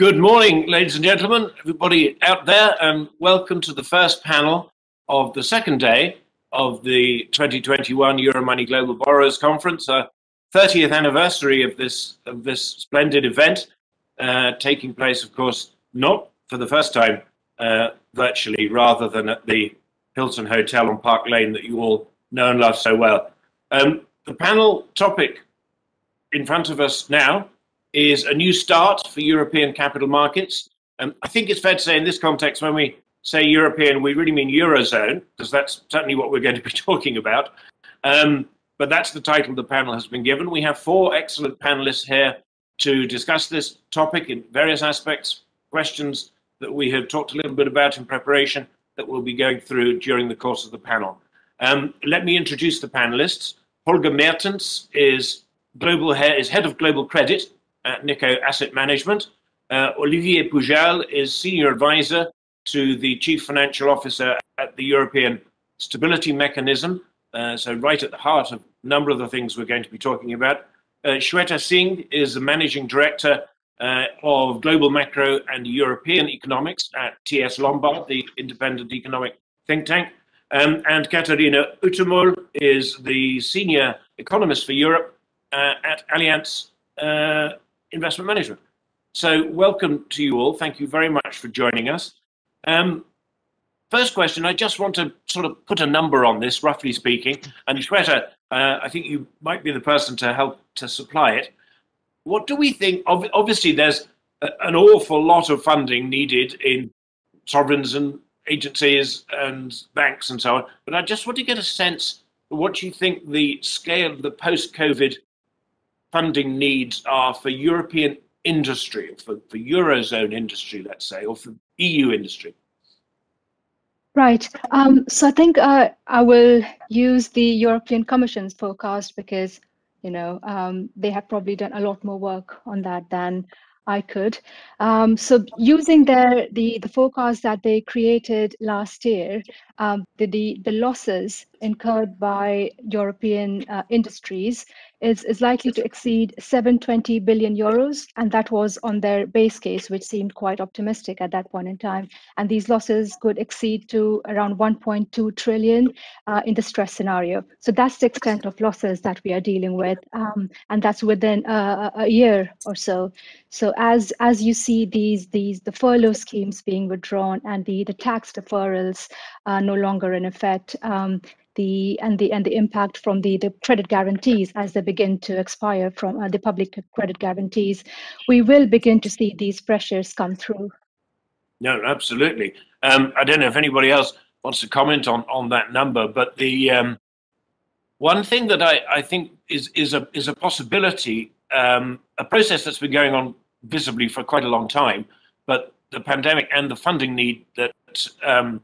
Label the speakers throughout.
Speaker 1: Good morning, ladies and gentlemen, everybody out there, and welcome to the first panel of the second day of the 2021 Euromoney Global Borrowers Conference, a 30th anniversary of this of this splendid event, uh, taking place, of course, not for the first time uh, virtually, rather than at the Hilton Hotel on Park Lane that you all know and love so well. Um, the panel topic in front of us now is a new start for European capital markets. And I think it's fair to say in this context, when we say European, we really mean Eurozone, because that's certainly what we're going to be talking about. Um, but that's the title the panel has been given. We have four excellent panelists here to discuss this topic in various aspects, questions that we have talked a little bit about in preparation that we'll be going through during the course of the panel. Um, let me introduce the panelists. Holger Mertens is global is head of global credit at Nikko Asset Management. Uh, Olivier Pujal is senior advisor to the chief financial officer at the European Stability Mechanism. Uh, so right at the heart of a number of the things we're going to be talking about. Uh, Shweta Singh is the managing director uh, of global macro and European economics at TS Lombard, the independent economic think tank. Um, and Katharina Utermöhl is the senior economist for Europe uh, at Allianz uh, Investment Management. So, welcome to you all. Thank you very much for joining us. Um, first question I just want to sort of put a number on this, roughly speaking. And Shweta, uh, I think you might be the person to help to supply it. What do we think? Obviously, there's a, an awful lot of funding needed in sovereigns and agencies and banks and so on. But I just want to get a sense of what you think the scale of the post COVID funding needs are for European industry, for, for Eurozone industry, let's say, or for EU industry.
Speaker 2: Right. Um, so I think uh, I will use the European Commission's forecast because, you know, um, they have probably done a lot more work on that than I could. Um, so using their the the forecast that they created last year, um, the, the the losses incurred by European uh, industries is, is likely to exceed 720 billion euros. And that was on their base case, which seemed quite optimistic at that point in time. And these losses could exceed to around 1.2 trillion uh, in the stress scenario. So that's the extent of losses that we are dealing with. Um, and that's within a, a year or so. So as as you see these these the furlough schemes being withdrawn and the the tax deferrals are no longer in effect, um, the and the and the impact from the the credit guarantees as they begin to expire from uh, the public credit guarantees, we will begin to see these pressures come through.
Speaker 1: No, absolutely. Um, I don't know if anybody else wants to comment on on that number, but the um, one thing that I, I think is is a is a possibility, um, a process that's been going on visibly for quite a long time, but the pandemic and the funding need that um,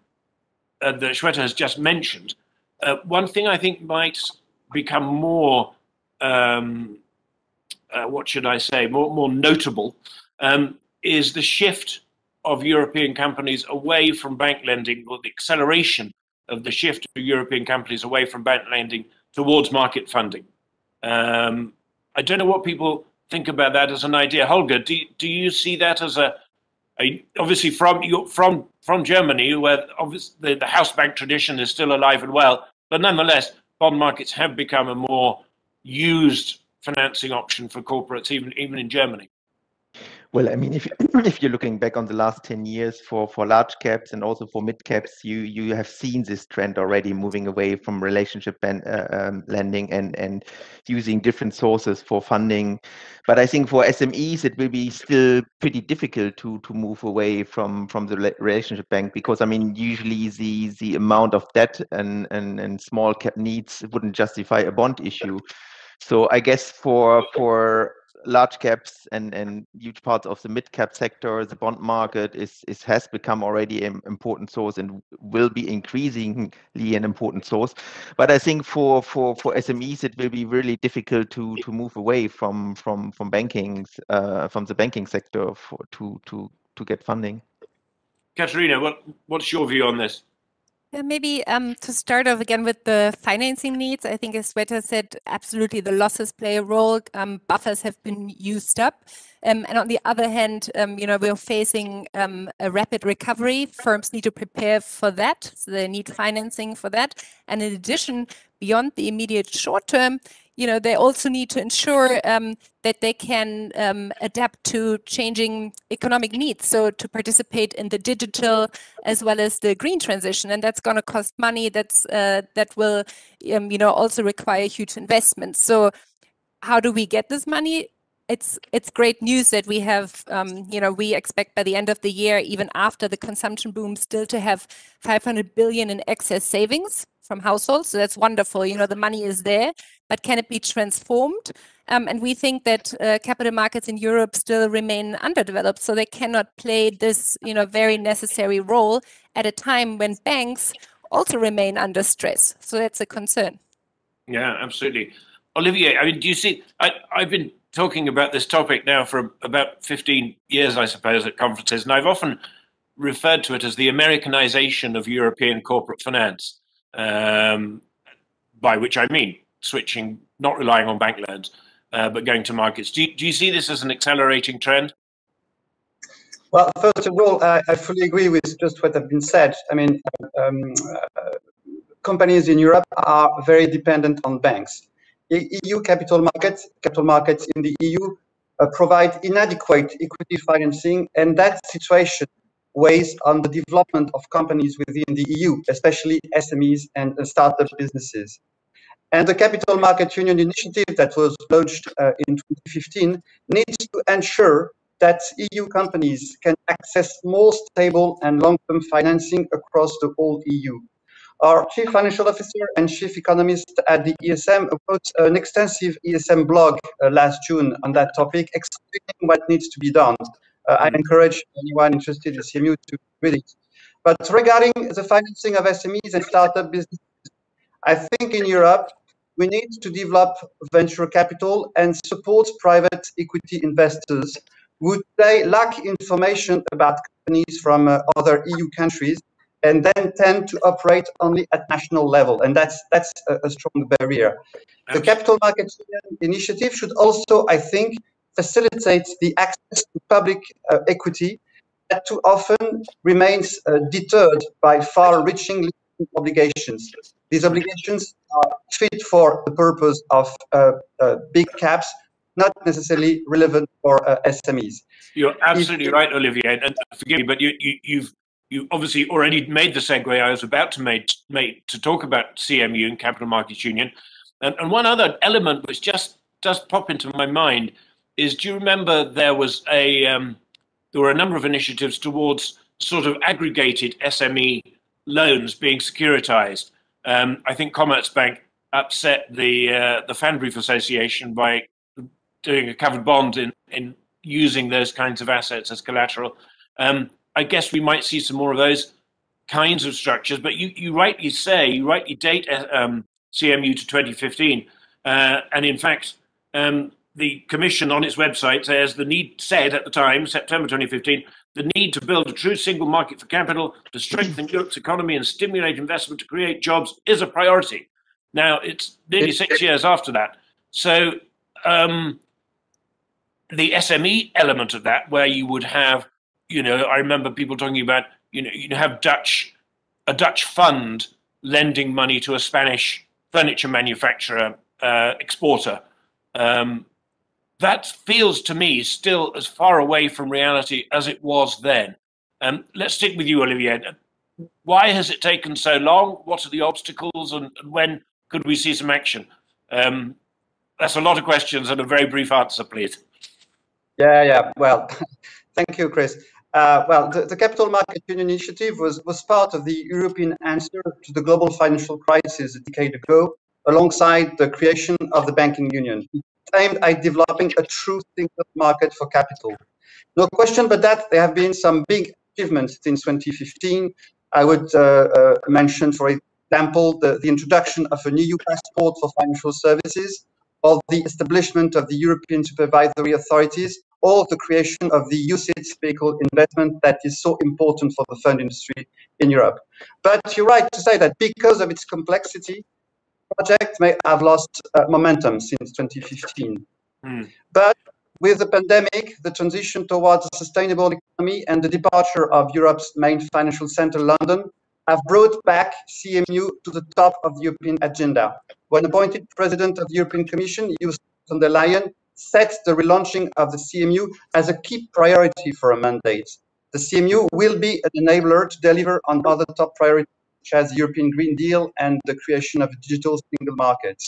Speaker 1: uh, that Shweta has just mentioned uh, one thing I think might become more, um, uh, what should I say, more, more notable um, is the shift of European companies away from bank lending, or the acceleration of the shift of European companies away from bank lending towards market funding. Um, I don't know what people think about that as an idea. Holger, do, do you see that as a, a obviously from you from from Germany, where obviously the, house bank tradition is still alive and well, but nonetheless, bond markets have become a more used financing option for corporates, even even in Germany.
Speaker 3: Well, I mean, if if you're looking back on the last ten years for for large caps and also for mid caps, you you have seen this trend already moving away from relationship uh, um, lending and and using different sources for funding. But I think for SMEs, it will be still pretty difficult to to move away from from the relationship bank because I mean, usually the the amount of debt and and and small cap needs wouldn't justify a bond issue. So I guess for for large caps and and huge parts of the mid cap sector, the bond market is is has become already an important source and will be increasingly an important source. But I think for for for SMEs, it will be really difficult to to move away from from from banking uh, from the banking sector for, to to to get funding.
Speaker 1: Katharina, what what's your view on this?
Speaker 4: Yeah, maybe um, to start off again with the financing needs, I think as Shweta said, absolutely the losses play a role. Um, buffers have been used up. Um, and on the other hand, um, you know, we're facing um, a rapid recovery. Firms need to prepare for that. So they need financing for that. And in addition, beyond the immediate short term, you know, they also need to ensure um, that they can um, adapt to changing economic needs. So to participate in the digital as well as the green transition, and that's going to cost money. That's uh, that will, um, you know, also require huge investments. So how do we get this money? It's it's great news that we have, um, you know, we expect by the end of the year, even after the consumption boom, still to have 500 billion in excess savings from households. So that's wonderful. You know, the money is there, but can it be transformed? Um, and we think that uh, capital markets in Europe still remain underdeveloped, so they cannot play this, you know, very necessary role at a time when banks also remain under stress. So that's a concern.
Speaker 1: Yeah, absolutely. Olivier, I mean, do you see? I, I've been talking about this topic now for about 15 years, I suppose, at conferences, and I've often referred to it as the Americanization of European corporate finance um, by which I mean switching, not relying on bank loans, uh, but going to markets. Do you, do you see this as an accelerating trend?
Speaker 5: Well, first of all, I, I fully agree with just what has been said. I mean, um, uh, companies in Europe are very dependent on banks. EU capital markets, capital markets in the EU uh, provide inadequate equity financing, and that situation weighs on the development of companies within the EU, especially SMEs and uh, startup businesses. And the Capital Market Union initiative that was launched uh, in 2015 needs to ensure that EU companies can access more stable and long-term financing across the whole EU. Our chief financial officer and chief economist at the ESM wrote an extensive ESM blog uh, last June on that topic, explaining what needs to be done. Uh, I encourage anyone interested in CMU to read it. But regarding the financing of SMEs and startup businesses, I think in Europe, we need to develop venture capital and support private equity investors who they lack information about companies from uh, other EU countries and then tend to operate only at national level. And that's, that's a, a strong barrier. The Capital Markets Initiative should also, I think, facilitates the access to public uh, equity that too often remains uh, deterred by far-reaching obligations. These obligations are fit for the purpose of uh, uh big caps, not necessarily relevant for uh, SMEs.
Speaker 1: You're absolutely if, right, Olivier. And forgive me, but you, you, you've you obviously already made the segue I was about to make, make to talk about CMU and Capital Markets Union. And, and one other element which just does pop into my mind is do you remember there was a um, there were a number of initiatives towards sort of aggregated SME loans being securitized. Um, I think Commerzbank upset the uh, the Pfandbrief Association by doing a covered bond in in using those kinds of assets as collateral. Um, I guess we might see some more of those kinds of structures. But you, you rightly say, you rightly date um, CMU to 2015, uh, and in fact, um, the Commission on its website says the need said at the time, September 2015, the need to build a true single market for capital to strengthen Europe's economy and stimulate investment to create jobs is a priority. Now it's nearly six years after that. So um, the SME element of that, where you would have, you know, I remember people talking about, you know, you have Dutch, a Dutch fund lending money to a Spanish furniture manufacturer uh, exporter. Um, that feels to me still as far away from reality as it was then. Um, let's stick with you, Olivier. Why has it taken so long? What are the obstacles, and, and when could we see some action? Um, that's a lot of questions and a very brief answer, please.
Speaker 5: Yeah, yeah. Well, thank you, Chris. Uh, well, the, the, Capital Market Union initiative was, was part of the European answer to the global financial crisis a decade ago, alongside the creation of the banking union aimed at developing a true single market for capital. No question but that there have been some big achievements since 2015. I would uh, uh, mention, for example, the, the introduction of an EU passport for financial services, or the establishment of the European supervisory authorities, or the creation of the UCITS vehicle investment that is so important for the fund industry in Europe. But you're right to say that because of its complexity, project may have lost uh, momentum since 2015. Mm. But with the pandemic, the transition towards a sustainable economy and the departure of Europe's main financial center, London, have brought back CMU to the top of the European agenda. When appointed president of the European Commission, Ursula von der Leyen set the relaunching of the CMU as a key priority for a mandate. The CMU will be an enabler to deliver on other top priorities such as the European Green Deal and the creation of digital single market.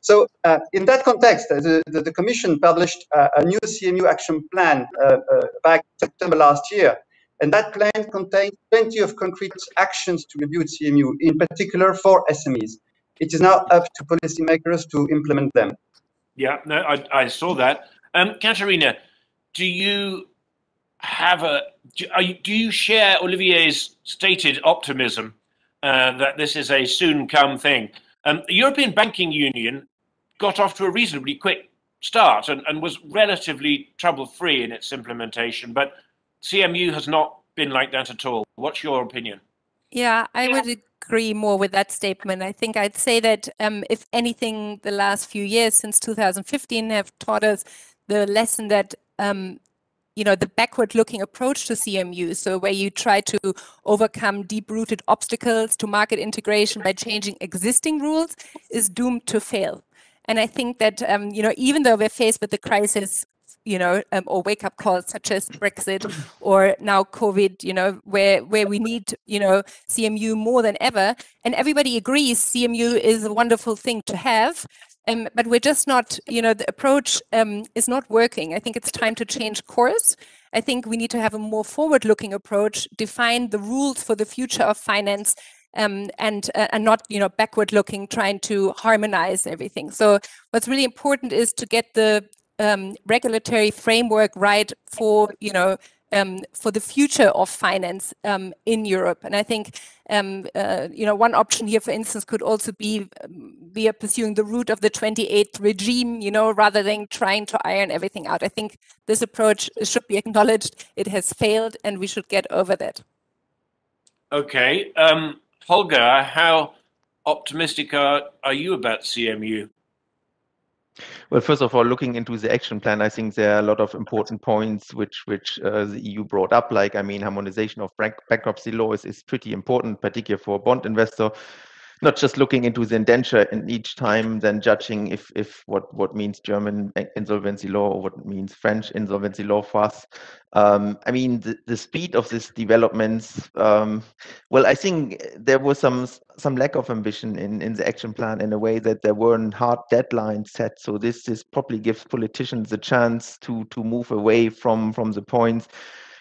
Speaker 5: So uh, in that context, the, the, the Commission published uh, a new CMU action plan uh, uh, back September last year. And that plan contains plenty of concrete actions to rebuild CMU, in particular for SMEs. It is now up to policymakers to implement them.
Speaker 1: Yeah, no, I, I saw that. Um, Katharina, do you have a do, you, do you share Olivier's stated optimism uh, that this is a soon come thing? Um, the European Banking Union got off to a reasonably quick start and, and was relatively trouble free in its implementation, but CMU has not been like that at all. What's your opinion?
Speaker 4: Yeah, I would agree more with that statement. I think I'd say that um, if anything, the last few years since 2015 have taught us the lesson that um, you know the backward-looking approach to CMU, so where you try to overcome deep-rooted obstacles to market integration by changing existing rules, is doomed to fail. And I think that um, you know even though we're faced with the crisis you know, um, or wake up calls such as Brexit or now COVID, you know, where where we need, you know, CMU more than ever. And everybody agrees CMU is a wonderful thing to have. Um, but we're just not, you know, the approach um, is not working. I think it's time to change course. I think we need to have a more forward-looking approach, define the rules for the future of finance, um, and uh, and not you know backward looking trying to harmonize everything so what's really important is to get the um, regulatory framework right for you know um, for the future of finance um, in Europe. And I think um, uh, you know one option here, for instance, could also be be pursuing the route of the 28th regime, you know, rather than trying to iron everything out. I think this approach should be acknowledged. It has failed, and we should get over that.
Speaker 1: Okay, um, Holger, how optimistic are, are you about CMU?
Speaker 3: Well, first of all, looking into the action plan, I think there are a lot of important points which which uh, the EU brought up. Like, I mean, harmonization of bankruptcy law is, is pretty important, particularly for a bond investor not just looking into the indenture and each time then judging if if what what means German insolvency law or what means French insolvency law for us. Um, I mean the, the speed of this developments. Um, well, I think there was some some lack of ambition in in the action plan in a way that there weren't hard deadlines set. So this this probably gives politicians a chance to to move away from from the points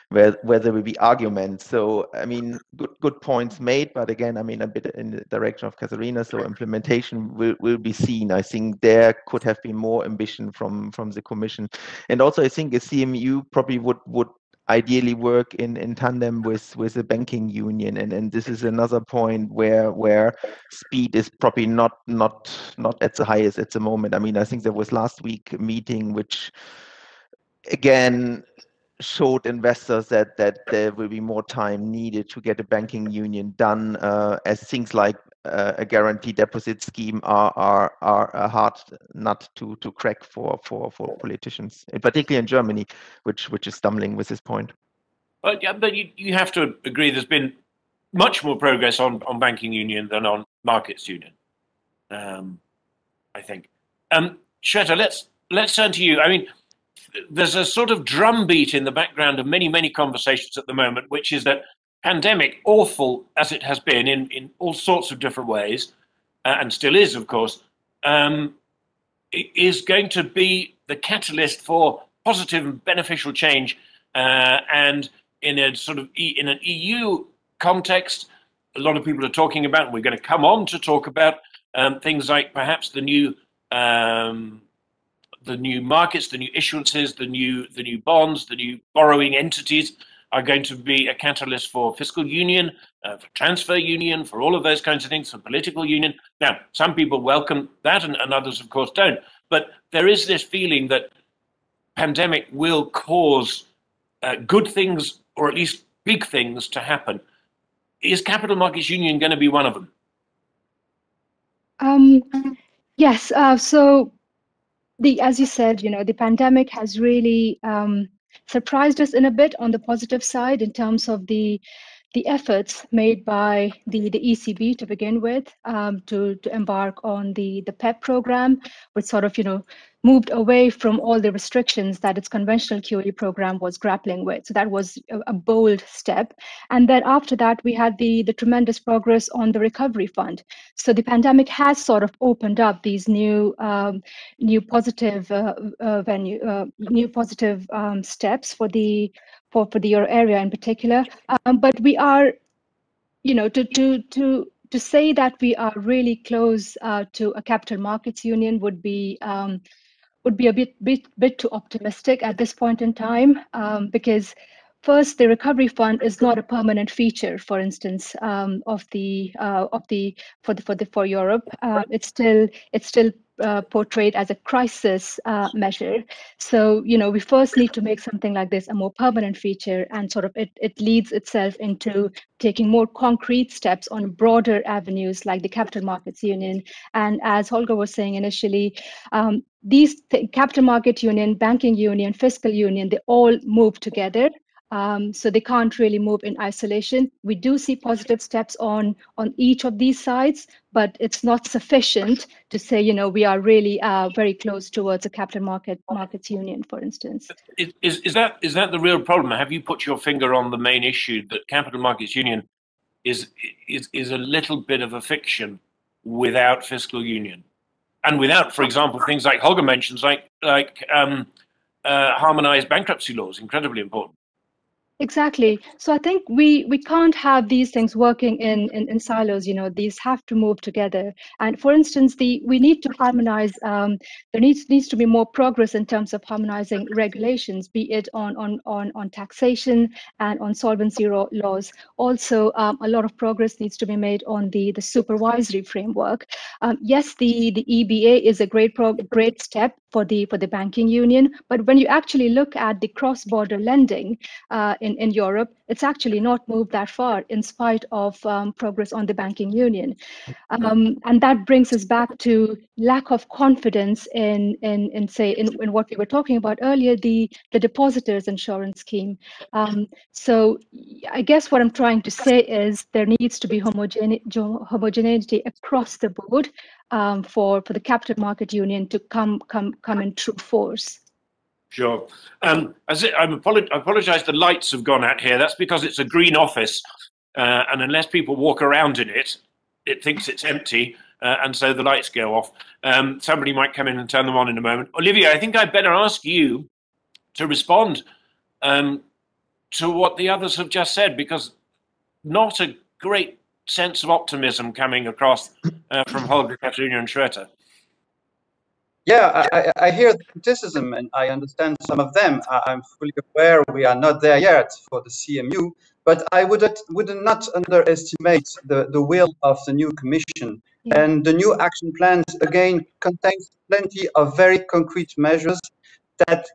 Speaker 3: where where there will be arguments. So I mean, good good points made, but again, I mean, a bit in the direction of Katharina. So implementation will will be seen. I think there could have been more ambition from from the Commission, and also I think a CMU probably would would ideally work in, in tandem with with the banking union and, and this is another point where where speed is probably not not not at the highest at the moment i mean i think there was last week a meeting which again showed investors that that there will be more time needed to get a banking union done uh, as things like uh, a guaranteed deposit scheme are are are a hard nut to to crack for for for politicians, particularly in Germany, which which is stumbling with this point.
Speaker 1: But yeah, but you, you have to agree. There's been much more progress on on banking union than on markets union. Um, I think. Um, Shweta, let's let's turn to you. I mean, there's a sort of drumbeat in the background of many, many conversations at the moment, which is that pandemic, awful as it has been in, in all sorts of different ways, uh, and still is, of course, um, is going to be the catalyst for positive and beneficial change. Uh, and in a sort of e in an EU context, a lot of people are talking about, and we're going to come on to talk about um, things like perhaps the new um, the new markets, the new issuances, the new the new bonds, the new borrowing entities are going to be a catalyst for fiscal union, uh, for transfer union, for all of those kinds of things, for political union. Now, some people welcome that, and, and others, of course, don't. But there is this feeling that pandemic will cause uh, good things, or at least big things, to happen. Is Capital Markets Union going to be one of them?
Speaker 2: Um, yes. Uh, so, the as you said, you know, the pandemic has really um, surprised us in a bit on the positive side in terms of the the efforts made by the, the ECB to begin with um, to, to embark on the, the PEPP program, which sort of, you know, moved away from all the restrictions that its conventional QE program was grappling with. So that was a, a, bold step. And then after that, we had the, the tremendous progress on the recovery fund. So the pandemic has sort of opened up these new um, new positive uh, uh, venue, uh, new positive um, steps for the for, for the euro area in particular. Um, but we are, you know, to to to to say that we are really close uh, to a capital markets union would be um, would be a bit bit bit too optimistic at this point in time um, because first the recovery fund is not a permanent feature for instance um, of the uh, of the for the for the for Europe. Uh, it's still it's still uh, portrayed as a crisis uh, measure. So, you know, we first need to make something like this a more permanent feature and sort of it, it leads itself into taking more concrete steps on broader avenues like the Capital Markets Union. And as Holger was saying initially, um, these th capital market union, banking union, fiscal union, they all move together um, so they can't really move in isolation. We do see positive steps on on each of these sides, but it's not sufficient to say, you know, we are really uh, very close towards a capital market markets union, for instance.
Speaker 1: Is, is that is that the real problem? Have you put your finger on the main issue that capital markets union is is is a little bit of a fiction without fiscal union, and without, for example, things like Holger mentions, like like um, uh, harmonized bankruptcy laws, incredibly important.
Speaker 2: Exactly. So I think we we can't have these things working in, in, in silos. You know, these have to move together. And for instance, the we need to harmonize. Um, there needs needs to be more progress in terms of harmonizing regulations, be it on on on on taxation and on solvency laws. Also, um, a lot of progress needs to be made on the the supervisory framework. Um, yes, the the EBA is a great pro great step for the for the banking union, but when you actually look at the cross border lending. Uh, in, in Europe, it's actually not moved that far in spite of um, progress on the banking union. Um, and that brings us back to lack of confidence in, in, in say, in, in what we were talking about earlier, the, the depositors insurance scheme. Um, so I guess what I'm trying to say is there needs to be homogene homogeneity across the board um, for, for the capital market union to come, come, come in true force.
Speaker 1: Sure. Um, as it, I'm apolog- I apologize, the lights have gone out here. That's because it's a green office, uh, and unless people walk around in it, it thinks it's empty, uh, and so the lights go off. Um, somebody might come in and turn them on in a moment. Olivier, I think I'd better ask you to respond um, to what the others have just said, because not a great sense of optimism coming across uh, from Holger, Katharina, and Shweta.
Speaker 5: Yeah, I, I, hear the criticism and I understand some of them. I'm fully aware we are not there yet for the CMU, but I would, would not underestimate the, the will of the new commission. Yeah. And the new action plans, again, contains plenty of very concrete measures that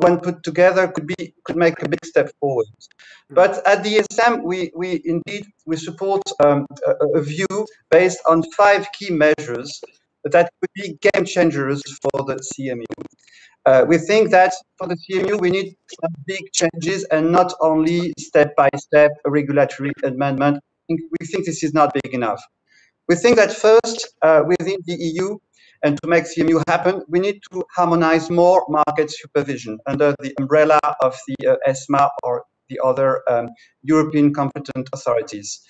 Speaker 5: when put together could be could make a big step forward. Hmm. But at the ESM, we, we indeed we support um, a, a, view based on five key measures that could be game changers for the CMU. Uh, we think that for the CMU, we need some big changes and not only step-by-step -step regulatory amendment. We think this is not big enough. We think that first, uh, within the EU, and to make CMU happen, we need to harmonize more market supervision under the umbrella of the uh, ESMA or the other um, European competent authorities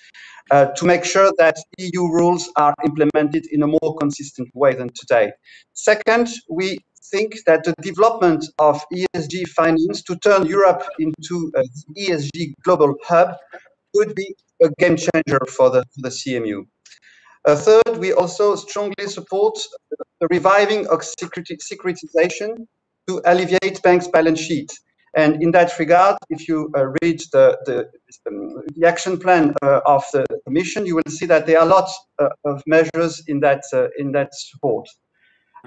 Speaker 5: uh, to make sure that EU rules are implemented in a more consistent way than today. Second, we think that the development of ESG finance to turn Europe into a ESG global hub would be a game changer for the, for the CMU. Third, we also strongly support the reviving of securitization to alleviate banks' balance sheet. And in that regard, if you uh, read the, the, um, the, action plan uh, of the Commission, you will see that there are lots uh, of measures in that, uh, in that support.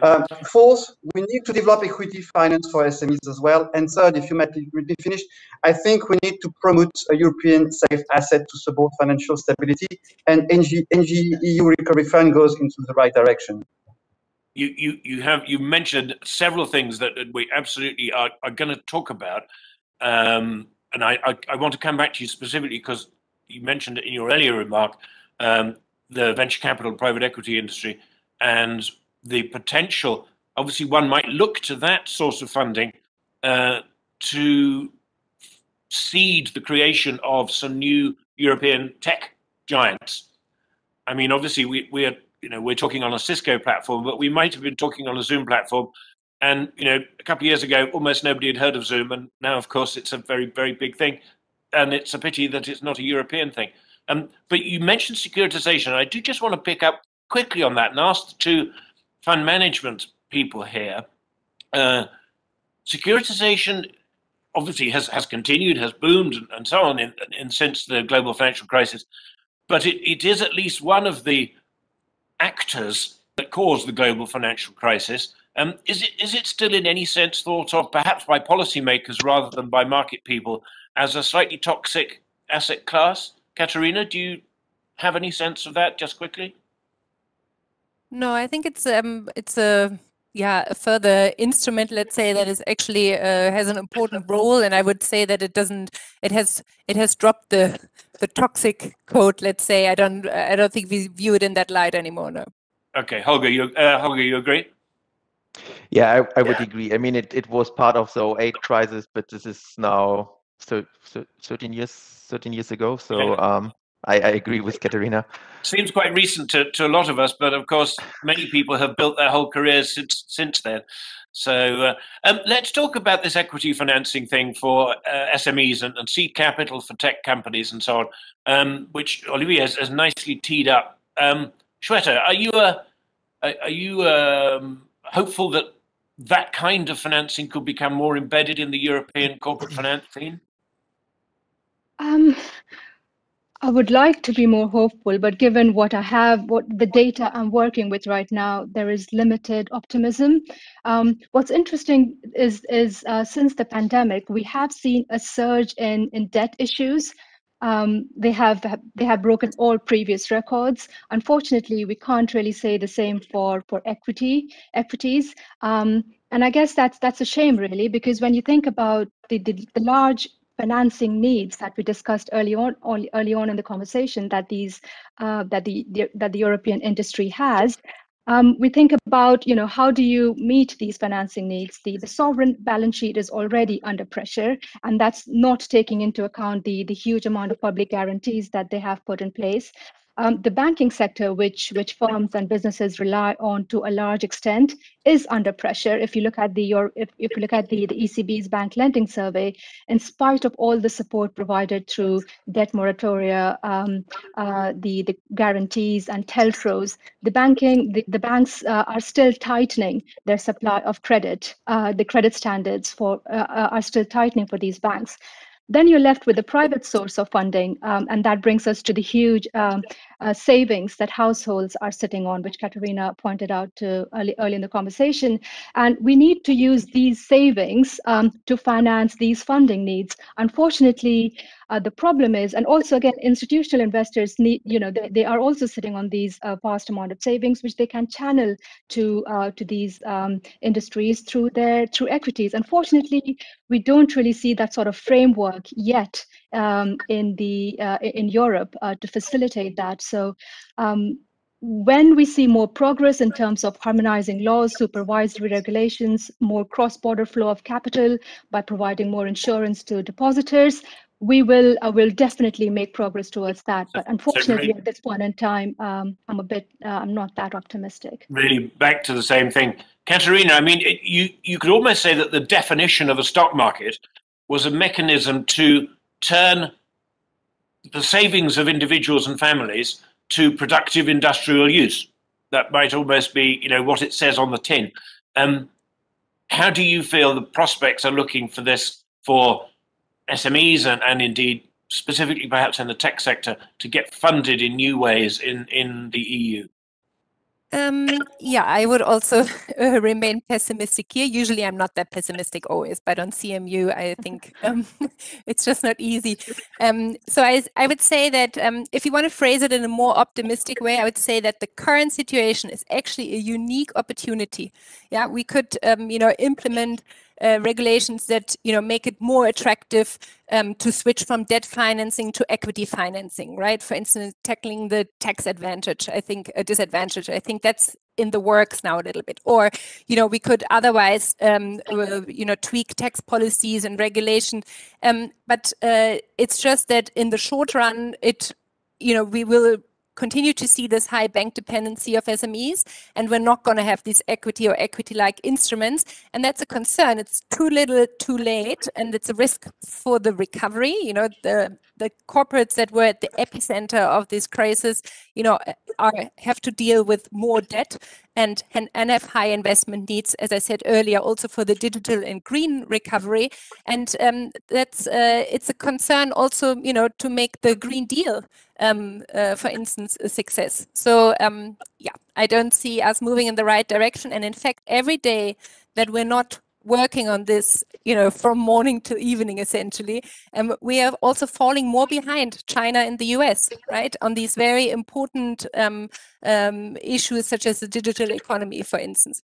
Speaker 5: Uh, fourth, we need to develop equity finance for SMEs as well. And third, if you might be finished, I think we need to promote a European safe asset to support financial stability, and NG, NG EU Recovery Fund goes into the right direction.
Speaker 1: You, you, you have you mentioned several things that we absolutely are, are going to talk about, um, and I, I, I want to come back to you specifically because you mentioned in your earlier remark um, the venture capital private equity industry and the potential. Obviously, one might look to that source of funding uh, to seed the creation of some new European tech giants. I mean, obviously, we, we're you know we're talking on a Cisco platform, but we might have been talking on a Zoom platform. And you know, a couple of years ago, almost nobody had heard of Zoom, and now, of course, it's a very, very big thing. And it's a pity that it's not a European thing. Um, but you mentioned securitization. I do just want to pick up quickly on that and ask the two fund management people here. Uh, securitization obviously has, has continued, has boomed, and, so on in, in, since the global financial crisis. But it, it is at least one of the actors that caused the global financial crisis. Um, is it is it still in any sense thought of, perhaps by policymakers rather than by market people, as a slightly toxic asset class? Katharina, do you have any sense of that just quickly?
Speaker 4: No, I think it's um it's a yeah a further instrument let's say that is actually uh, has an important role and i would say that it doesn't it has it has dropped the the toxic code let's say i don't i don't think we view it in that light anymore no
Speaker 1: okay holger you uh, holger you agree
Speaker 3: yeah i, I would yeah. agree i mean it, it was part of the 08 crisis but this is now so, so 13 years 13 years ago so okay. um I, I, agree with Katharina.
Speaker 1: Seems quite recent to, to a lot of us, but of course, many people have built their whole careers since since then. So uh, um, let's talk about this equity financing thing for uh, SMEs and, and, seed capital for tech companies and so on, um, which Olivier has, has, nicely teed up. Um, Shweta, are you a, are you um, hopeful that that kind of financing could become more embedded in the European corporate finance scene?
Speaker 2: Um, I would like to be more hopeful, but given what I have, what the data I'm working with right now, there is limited optimism. Um, what's interesting is, is uh, since the pandemic, we have seen a surge in, in debt issues. Um, they have they have broken all previous records. Unfortunately, we can't really say the same for for equity equities. Um, and I guess that's that's a shame, really, because when you think about the, the, the large financing needs that we discussed early on early on in the conversation that these uh, that the, the, that the European industry has. Um, we think about you know how do you meet these financing needs the, the sovereign balance sheet is already under pressure and that's not taking into account the the huge amount of public guarantees that they have put in place um, the banking sector, which which firms and businesses rely on to a large extent, is under pressure. If you look at the your if, if you look at the, the ECB's bank lending survey, in spite of all the support provided through debt moratoria, um, uh, the the guarantees and TLTROs, the banking the, the banks uh, are still tightening their supply of credit. Uh, the credit standards for uh, uh, are still tightening for these banks. Then you're left with a private source of funding, um, and that brings us to the huge um, uh, savings that households are sitting on, which Katharina pointed out to early, early in the conversation. And we need to use these savings um, to finance these funding needs. Unfortunately, uh, the problem is, and also again, institutional investors need, you know, they, they are also sitting on these uh, vast amount of savings, which they can channel to uh, to these um, industries through their through equities. Unfortunately, we don't really see that sort of framework yet um, in the uh, in Europe uh, to facilitate that. So. Um, when we see more progress in terms of harmonizing laws, supervisory regulations, more cross-border flow of capital by providing more insurance to depositors, we will uh, will definitely make progress towards that. But unfortunately, at this point in time, um, I'm a bit uh, I'm not that optimistic.
Speaker 1: Really, back to the same thing, Katharina. I mean, it, you you could almost say that the definition of a stock market was a mechanism to turn the savings of individuals and families to productive industrial use. That might almost be, you know, what it says on the tin. Um, how do you feel the prospects are looking for this for SMEs and, and indeed specifically perhaps in the tech sector to get funded in new ways in, in the EU?
Speaker 4: Um, yeah, I would also uh, remain pessimistic here. Usually, I'm not that pessimistic always, but on CMU, I think um, it's just not easy. Um, so I, I would say that um, if you want to phrase it in a more optimistic way, I would say that the current situation is actually a unique opportunity. Yeah, we could, um, you know, implement uh, regulations that you know make it more attractive um, to switch from debt financing to equity financing, right? For instance, tackling the tax advantage, I think a disadvantage. I think that's in the works now a little bit. Or, you know, we could otherwise, um, uh, you know, tweak tax policies and regulation. Um, but uh, it's just that in the short run, it, you know, we will continue to see this high bank dependency of SMEs, and we're not going to have these equity or equity-like instruments. And that's a concern. It's too little, too late, and it's a risk for the recovery. You know, the the corporates that were at the epicenter of this crisis, you know, are have to deal with more debt and, and, and have high investment needs, as I said earlier, also for the digital and green recovery. And um, that's uh, it's a concern also, you know, to make the Green Deal, um, uh, for instance, a success. So um, yeah, I don't see us moving in the right direction. And in fact, every day that we're not working on this, you know, from morning to evening, essentially. And we are also falling more behind China and the US, right, on these very important um, um, issues such as the digital economy, for instance.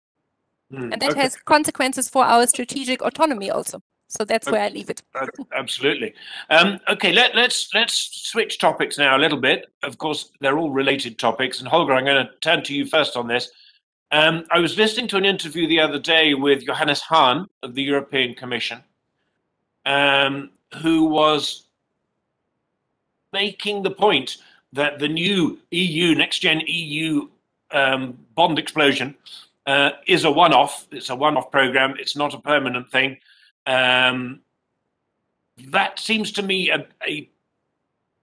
Speaker 4: Mm, and that okay. has consequences for our strategic autonomy also. So that's where I leave it.
Speaker 1: Absolutely. Um, okay, let, let's let's switch topics now a little bit. Of course, they're all related topics. And Holger, I'm going to turn to you first on this. Um, I was listening to an interview the other day with Johannes Hahn of the European Commission, um, who was making the point that the new EU, next gen EU um, bond explosion uh, is a one off. It's a one off program, it's not a permanent thing. Um, that seems to me a, a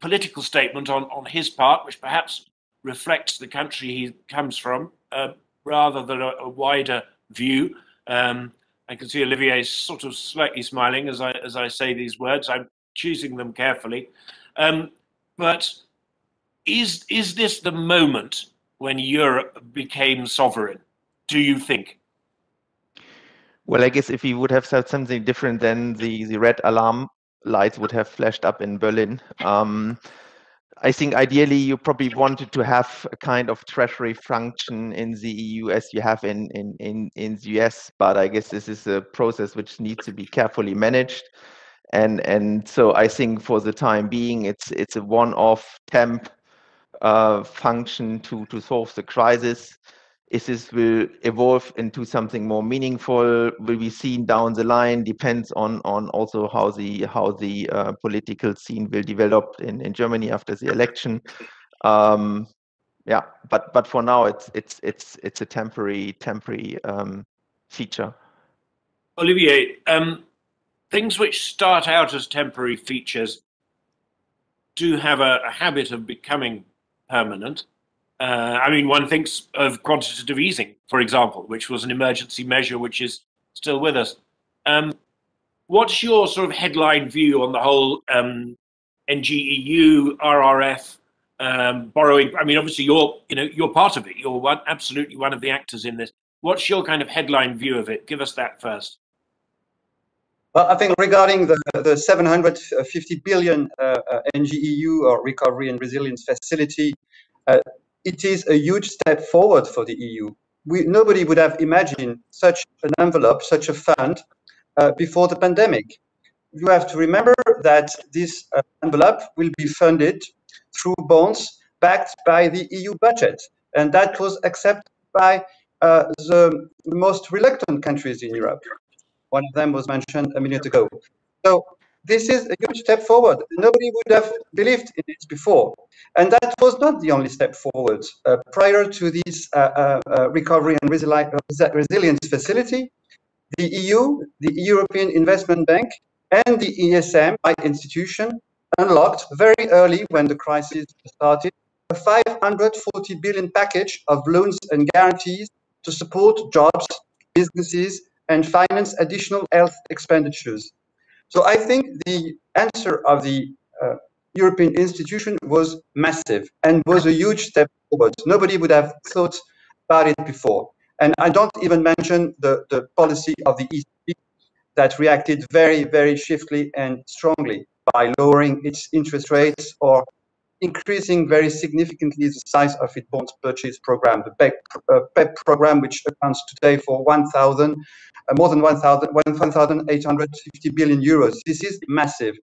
Speaker 1: political statement on, on his part, which perhaps reflects the country he comes from. Uh, rather than a, a wider view. Um, I can see Olivier sort of slightly smiling as I as I say these words. I'm choosing them carefully. Um, but is is this the moment when Europe became sovereign? Do you think?
Speaker 3: Well, I guess if we would have said something different, then the the red alarm lights would have flashed up in Berlin. Um, I think ideally you probably wanted to have a kind of treasury function in the EU as you have in, in, in, in the US, but I guess this is a process which needs to be carefully managed. And and so I think for the time being it's it's a one-off temp uh, function to to solve the crisis if this will evolve into something more meaningful? Will be seen down the line? Depends on on also how the how the uh, political scene will develop in in germany after the election. Um, yeah but but for now it's it's it's it's a temporary temporary um, feature.
Speaker 1: Olivier um, things which start out as temporary features do have a, a habit of becoming permanent uh, I mean, one thinks of quantitative easing, for example, which was an emergency measure which is still with us. Um, what's your sort of headline view on the whole um, NGEU, RRF, um, borrowing? I mean, obviously, you're you know you're part of it. You're one, absolutely one of the actors in this. What's your kind of headline view of it? Give us that first.
Speaker 5: Well, I think regarding the, the 750 billion uh, uh, NGEU or Recovery and Resilience Facility, uh, it is a huge step forward for the EU. We, nobody would have imagined such an envelope, such a fund, uh, before the pandemic. You have to remember that this uh, envelope will be funded through bonds backed by the EU budget, and that was accepted by uh, the most reluctant countries in Europe. One of them was mentioned a minute ago. So this is a huge step forward. Nobody would have believed in it before. And that was not the only step forward. Uh, prior to this uh, uh, uh recovery and resili resilience facility, the EU, the European Investment Bank, and the ESM institution unlocked very early when the crisis started a 540 billion package of loans and guarantees to support jobs, businesses, and finance additional health expenditures. So I think the answer of the uh, European institution was massive and was a huge step forward. Nobody would have thought about it before. And I don't even mention the, the policy of the ECB that reacted very, very swiftly and strongly by lowering its interest rates or increasing very significantly the size of its bond purchase program, the PEPP, uh, program, which accounts today for 1,000, uh, more than 1,850 billion euros. This is massive.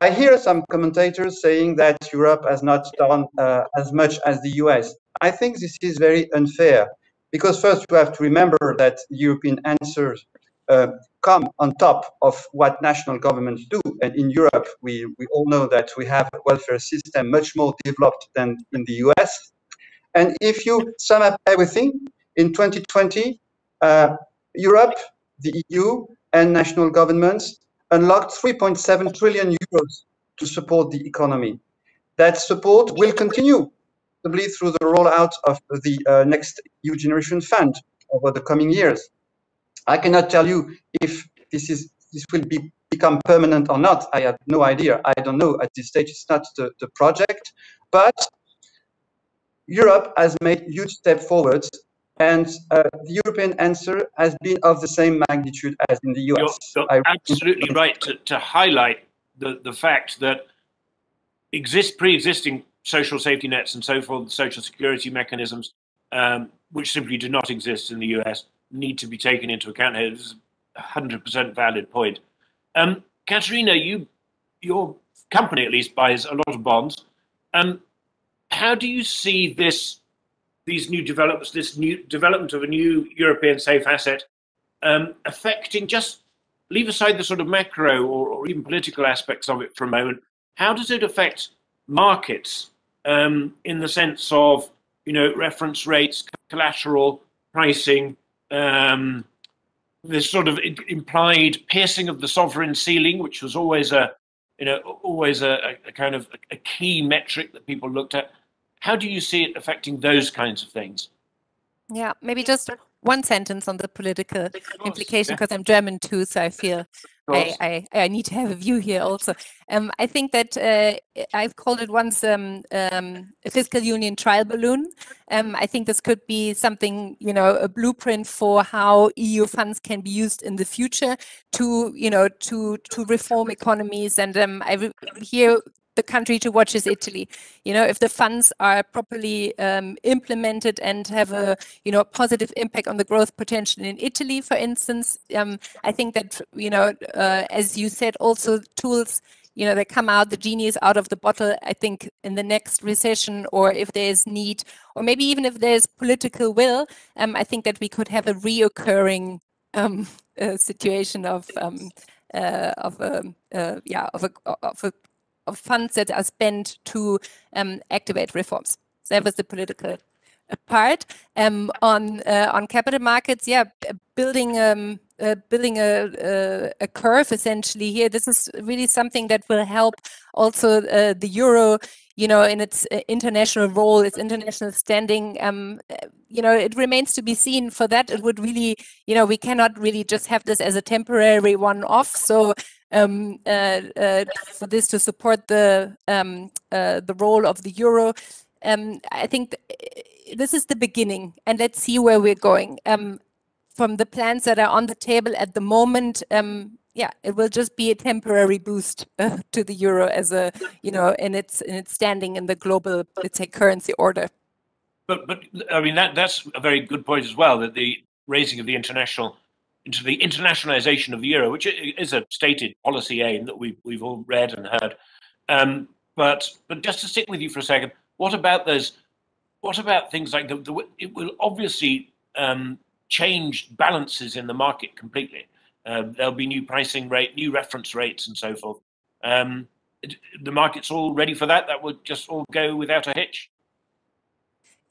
Speaker 5: I hear some commentators saying that Europe has not done uh, as much as the US. I think this is very unfair because first you have to remember that European answers uh, come on top of what national governments do. And in Europe, we, we all know that we have a welfare system much more developed than in the US. And if you sum up everything, in 2020, uh, Europe, the EU, and national governments unlocked 3.7 trillion euros to support the economy. That support will continue, probably through the rollout of the uh, next EU Generation Fund over the coming years. I cannot tell you if this is this will be become permanent or not. I have no idea. I don't know at this stage. It's not the, the project, but Europe has made huge step forwards and uh, the European answer has been of the same magnitude as in the US.
Speaker 1: You're, you're absolutely right to, to highlight the, the fact that exist pre-existing social safety nets and so forth, social security mechanisms, um, which simply do not exist in the US, need to be taken into account. This is a hundred percent valid point. Um, Katharina, you, your company at least buys a lot of bonds. Um, how do you see this these new developments, this new development of a new European safe asset, um, affecting just leave aside the sort of macro or, or, even political aspects of it for a moment. How does it affect markets um, in the sense of you know reference rates, collateral pricing, um, this sort of implied piercing of the sovereign ceiling, which was always a you know always a, a kind of a key metric that people looked at. How do you see it affecting those kinds of things?
Speaker 4: Yeah, maybe just one sentence on the political implication because yeah. I'm German too, so I feel I, I, I, need to have a view here also. Um, I think that uh, I've called it once um, um, a fiscal union trial balloon. Um, I think this could be something, you know, a blueprint for how EU funds can be used in the future to, you know, to to reform economies. And um, I hear the country to watch is Italy. You know, if the funds are properly um, implemented and have a you know positive impact on the growth potential in Italy, for instance, um, I think that you know, uh, as you said, also tools you know, they come out, the genie is out of the bottle, I think, in the next recession, or if there's need, or maybe even if there's political will, um, I think that we could have a reoccurring um, uh, situation of um, uh, of um, uh, yeah of a of a of funds that are spent to um, activate reforms. So that was the political uh, part. Um, on uh, on capital markets, yeah, building um, uh, building a, a, a, curve essentially here. This is really something that will help also uh, the euro, you know, in its uh, international role, its international standing. Um, uh, you know, it remains to be seen. For that, it would really, you know, we cannot really just have this as a temporary one-off. So um, uh, uh, for this to support the um, uh, the role of the euro. Um, I think this is the beginning, and let's see where we're going. Um, from the plans that are on the table at the moment, um, yeah, it will just be a temporary boost uh, to the euro as a, you know, in its in its standing in the global, let's say, currency order.
Speaker 1: But but I mean that that's a very good point as well. That the raising of the international into the internationalization of the euro, which is a stated policy aim that we've, we've all read and heard. Um, but, but just to stick with you for a second, what about those? What about things like the, the it will obviously um, change balances in the market completely. Uh, there'll be new pricing rate, new reference rates, and so forth. Um, the market's all ready for that. That would just all go without a hitch.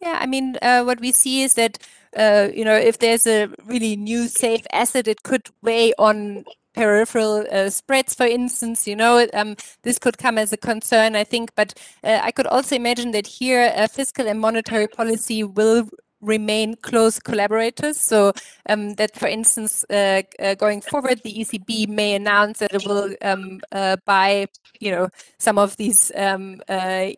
Speaker 4: Yeah, I mean, uh, what we see is that uh, you know, if there's a really new safe asset, it could weigh on peripheral uh, spreads, for instance, you know, um, this could come as a concern, I think. But uh, I could also imagine that here uh, fiscal and monetary policy will remain close collaborators. So um, that, for instance, uh, uh, going forward, the ECB may announce that it will um, uh, buy, you know, some of these um,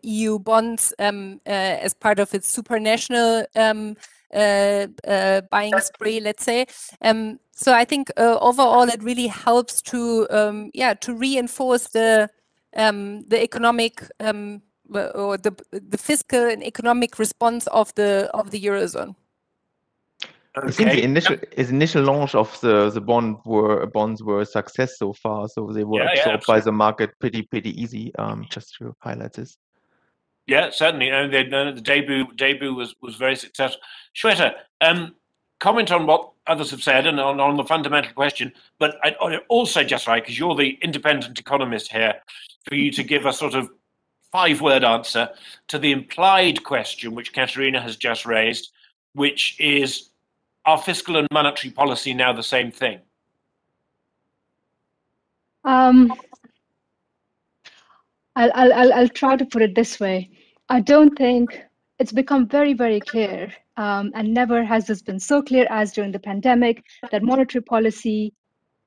Speaker 4: EU bonds um, as part of its supranational um, uh, uh, buying spree, let's say. Um, so I think uh, overall it really helps to yeah to reinforce the the economic or the the fiscal and economic response of the of the eurozone.
Speaker 3: Okay. I think the initial his initial launch of the the bond were bonds were a success so far, so they were yeah, absorbed yeah, by the market pretty pretty easy. Um, just to highlight this.
Speaker 1: Yeah, certainly. And the, the debut debut was was very successful. Shweta, um, comment on what others have said and on, on the fundamental question. But I also just like because you're the independent economist here, for you to give a sort of five word answer to the implied question which Katharina has just raised, which is are fiscal and monetary policy now the same thing?
Speaker 2: Um, I'll, I'll, I'll try to put it this way. I don't think it's become very, very clear, um, and never has this been so clear as during the pandemic, that monetary policy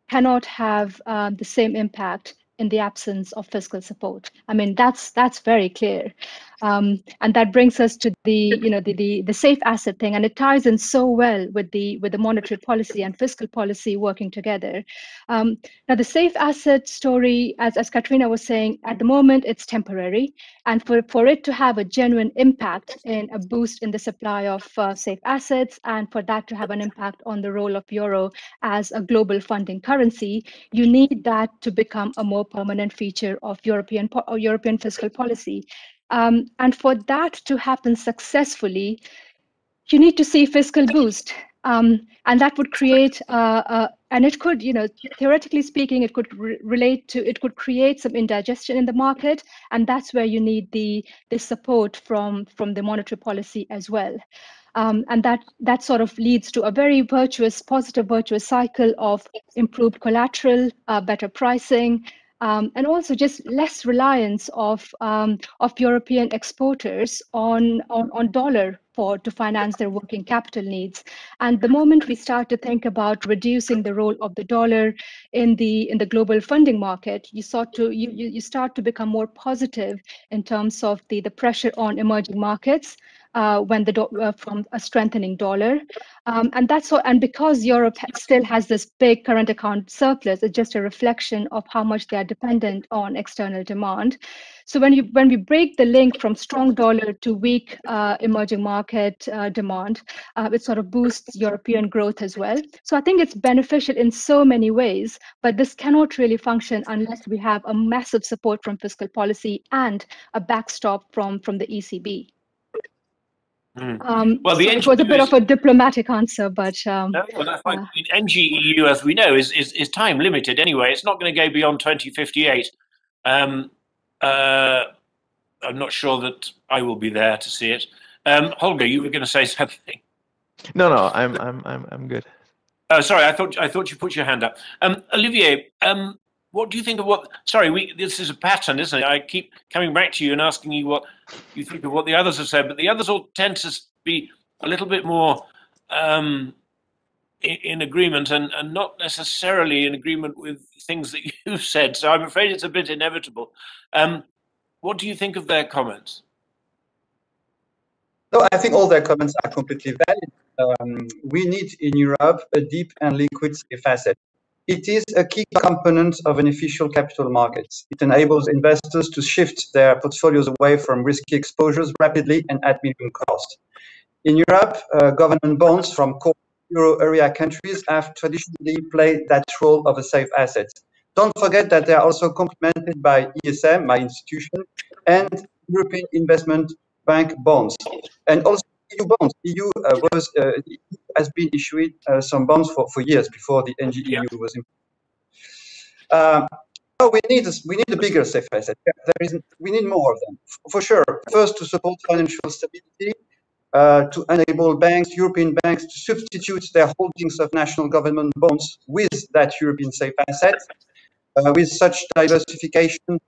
Speaker 2: cannot have um, the same impact in the absence of fiscal support. I mean, that's that's very clear. Um, and that brings us to the you know the, the the safe asset thing and it ties in so well with the with the monetary policy and fiscal policy working together um, now the safe asset story as, as Katharina was saying at the moment it's temporary and for for it to have a genuine impact in a boost in the supply of uh, safe assets and for that to have an impact on the role of euro as a global funding currency you need that to become a more permanent feature of european european fiscal policy um, and for that to happen successfully, you need to see fiscal boost. Um, and that would create, uh, uh, and it could, you know, theoretically speaking, it could re relate to, it could create some indigestion in the market, and that's where you need the the support from from the monetary policy as well. Um, and that that sort of leads to a very virtuous, positive, virtuous cycle of improved collateral, uh, better pricing, um, and also just less reliance of um, of European exporters on, on on dollar for to finance their working capital needs. And the moment we start to think about reducing the role of the dollar in the in the global funding market, you start to you you start to become more positive in terms of the the pressure on emerging markets uh, when the uh, from a strengthening dollar, um, and that's what. And because Europe still has this big current account surplus, it's just a reflection of how much they are dependent on external demand. So when you when we break the link from strong dollar to weak uh, emerging market uh, demand, uh, it sort of boosts European growth as well. So I think it's beneficial in so many ways, but this cannot really function unless we have a massive support from fiscal policy and a backstop from from the ECB. Mm. Um, well, the so it was a bit is, of a diplomatic answer, but um,
Speaker 1: no, well, that's fine. Uh, NGEU, as we know, is, is, is time limited anyway. It's not going to go beyond 2058. Um, uh, I'm not sure that I will be there to see it. Um, Holger, you were going to say something.
Speaker 3: No, no, I'm I'm I'm I'm good.
Speaker 1: Oh, sorry, I thought I thought you put your hand up. Um, Olivier, um, what do you think of what? Sorry, we this is a pattern, isn't it? I keep coming back to you and asking you what you think of what the others have said, but the others all tend to be a little bit more um, in, in, agreement and, and not necessarily in agreement with things that you've said. So I'm afraid it's a bit inevitable. Um, what do you think of their comments?
Speaker 5: No, I think all their comments are completely valid. Um, we need in Europe a deep and liquid asset. It is a key component of an official capital market. It enables investors to shift their portfolios away from risky exposures rapidly and at minimum cost. In Europe, uh, government bonds from core euro area countries have traditionally played that role of a safe asset. Don't forget that they are also complemented by ESM, my institution, and European Investment Bank bonds. And also EU bonds. EU uh, was uh, has been issuing uh, some bonds for, for years before the NGEU yeah. was in. Um, we need a, we need a bigger safe asset. There is we need more of them for sure. First, to support financial stability, uh, to enable banks, European banks, to substitute their holdings of national government bonds with that European safe asset. Uh, with such diversification,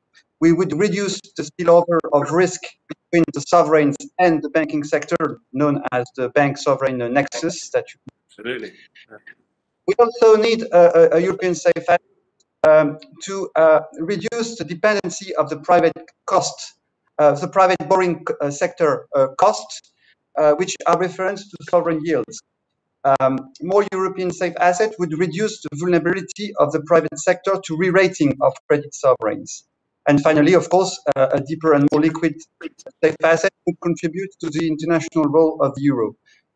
Speaker 5: we would reduce the spillover of risk between the sovereigns and the banking sector, known as the bank sovereign nexus. That you...
Speaker 1: Absolutely.
Speaker 5: We also need a, a European safe um, to uh, reduce the dependency of the private cost, uh, the private borrowing uh, sector uh, cost, uh, which are reference to sovereign yields. Um, more European safe asset would reduce the vulnerability of the private sector to re-rating of credit sovereigns. And finally, of course, uh, a deeper and more liquid safe asset would contribute to the international role of the euro.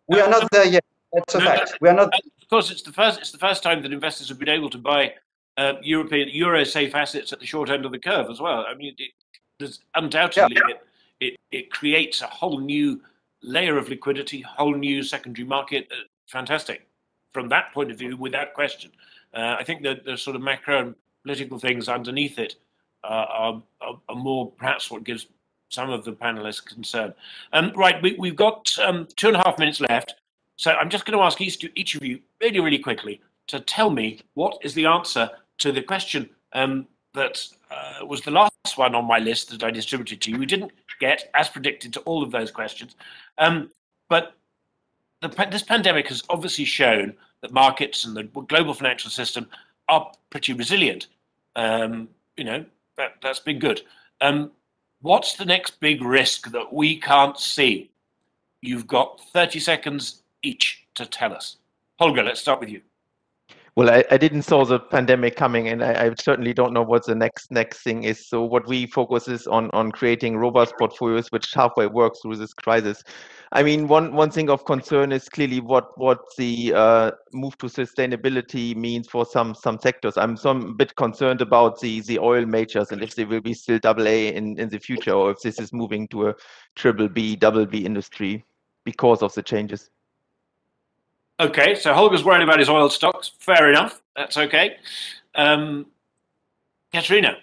Speaker 5: We are not there yet. That's a fact. We are not.
Speaker 1: Of course, it's the first. It's the first time that investors have been able to buy uh, European euro safe assets at the short end of the curve as well. I mean, it, there's undoubtedly yeah. it, it, it creates a whole new layer of liquidity, whole new secondary market. Uh, fantastic from that point of view, without question. Uh, I think that the sort of macro and political things underneath it are, more perhaps what gives some of the panelists concern. Um, right, we, have got um, two and a half minutes left. So I'm just going to ask each, each of you really, really quickly to tell me what is the answer to the question um, that uh, was the last one on my list that I distributed to you. We didn't get, as predicted, to all of those questions. Um, but the, this pandemic has obviously shown that markets and the global financial system are pretty resilient. Um, you know, that, that's been good. Um, what's the next big risk that we can't see? You've got 30 seconds each to tell us. Holger, let's start with you.
Speaker 3: Well, I, I didn't saw the pandemic coming, and I, I, certainly don't know what the next next thing is. So what we focus is on on creating robust portfolios which halfway work through this crisis. I mean, one one thing of concern is clearly what what the uh, move to sustainability means for some some sectors. I'm some bit concerned about the the oil majors and if they will be still double A in in the future, or if this is moving to a triple B, double B industry because of the changes.
Speaker 1: Okay, so Holger's worried about his oil stocks. Fair enough. That's okay. Um, Katharina.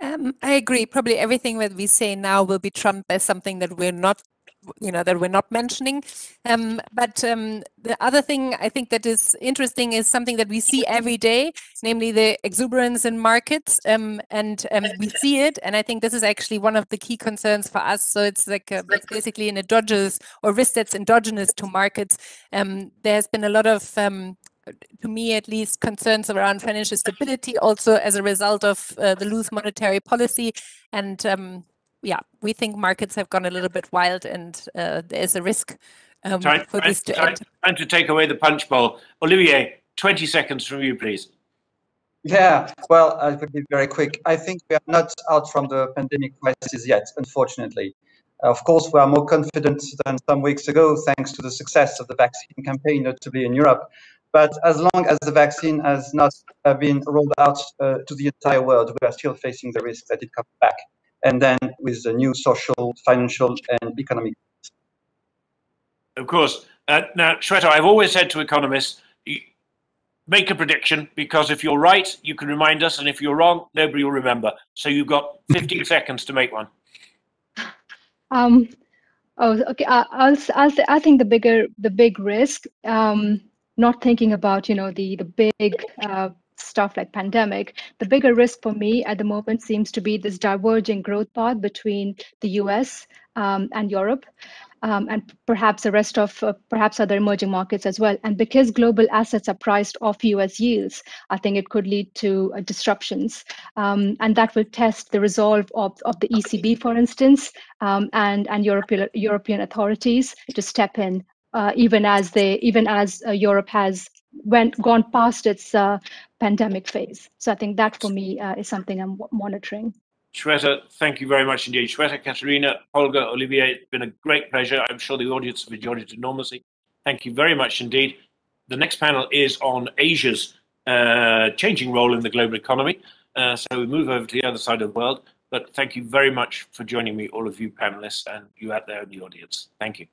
Speaker 4: Um, I agree. Probably everything that we say now will be trumped by something that we're not you know that we're not mentioning. Um, but um, the other thing i think that is interesting is something that we see every day namely the exuberance in markets um, and um, we see it and i think this is actually one of the key concerns for us. So it's like it's basically an endogenous or risk that's endogenous to markets. Um, there's been a lot of to me at least, concerns around financial stability, also as a result of uh, the loose monetary policy. And um, yeah, we think markets have gone a little bit wild, and uh, there's a risk um, time, for this to
Speaker 1: time,
Speaker 4: end.
Speaker 1: Time to take away the punch bowl. Olivier, 20 seconds from you, please.
Speaker 5: Yeah, well, I will be very quick. I think we are not out from the pandemic crisis yet, unfortunately. Of course, we are more confident than some weeks ago, thanks to the success of the vaccine campaign, notably in Europe. But as long as the vaccine has not uh, been rolled out uh, to the entire world, we are still facing the risk that it comes back and then with the new social, financial, and economic.
Speaker 1: Of course. Uh, now, Shweta, I've always said to economists, make a prediction because if you're right, you can remind us, and if you're wrong, nobody will remember. So you've got 15 seconds to make one.
Speaker 2: Um, oh, okay. I, I'll, I'll say, I think the bigger, the big risk, um, not thinking about, you know, the the big uh, stuff like pandemic, the bigger risk for me at the moment seems to be this diverging growth path between the US um, and Europe. Um, and perhaps the rest of uh, perhaps other emerging markets as well. And because global assets are priced off US yields, I think it could lead to uh, disruptions. Um, and that will test the resolve of, of the ECB, for instance, um, and, and European, European authorities to step in, uh, even as they even as uh, Europe has went gone past its uh, pandemic phase. So I think that for me uh, is something I'm monitoring.
Speaker 1: Shweta, thank you very much indeed. Shweta, Katharina, Holger, Olivier, it's been a great pleasure. I'm sure the audience have enjoyed it enormously. Thank you very much indeed. The next panel is on Asia's uh, changing role in the global economy. Uh, so we move over to the other side of the world. But thank you very much for joining me, all of you panelists and you out there in the audience. Thank you.